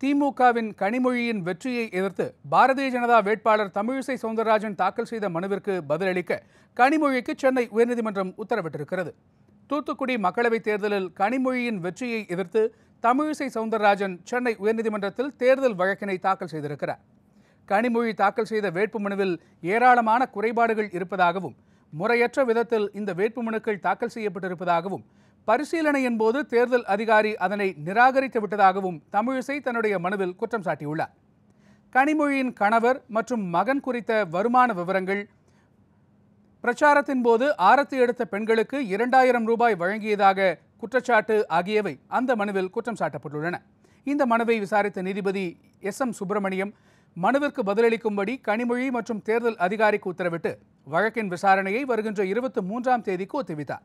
திமுகவின் கனிமொழியின் வெற்றியை எதிர்த்து பாரதிய ஜனதா வேட்பாளர் தமிழிசை சவுந்தரராஜன் தாக்கல் செய்த மனுவிற்கு பதிலளிக்க கனிமொழிக்கு சென்னை உயர்நீதிமன்றம் உத்தரவிட்டிருக்கிறது. தூத்துக்குடி மக்களவைத் தேர்தலில் கனிமொழியின் வெற்றியை எதிர்த்து தமிழிசை சவுந்தரராஜன் சென்னை உயர்நீதிமன்றத்தில் தேர்தல் வழக்கினை தாக்கல் செய்திருக்கிறார். கனிமொழி தாக்கல் செய்த வேட்புமனுவில் ஏராளமான குறைபாடுகள் இருப்பதாகவும் முறையற்ற விதத்தில் இந்த வேட்புமனுக்கள் தாக்கல் செய்யப்பட்டிருப்பதாகவும் பரிசீலனையின் போது தேர்தல் அதிகாரி அதனை நிராகரித்து விட்டதாகவும் தமிழிசை தன்னுடைய மனுவில் குற்றம் சாட்டியுள்ளார். கனிமொழியின் கணவர் மற்றும் மகன் குறித்த வருமான விவரங்கள். பிரச்சாரத்தின் போது ஆரத்தி எடுத்த பெண்களுக்கு இரண்டாயிரம் ரூபாய் வழங்கியதாக குற்றச்சாட்டு ஆகியவை அந்த மனுவில் குற்றம் சாட்டப்பட்டுள்ளன. இந்த மனுவை விசாரித்த நீதிபதி எஸ். எம். சுப்பிரமணியம் மனுவிற்கு பதிலளிக்கும்படி கனிமொழி மற்றும் தேர்தல் அதிகாரிக்கு உத்தரவிட்டு வழக்கின் விசாரணையை வருகின்ற இருபத்தி மூன்றாம் தேதிக்கு ஒத்திவித்தார்.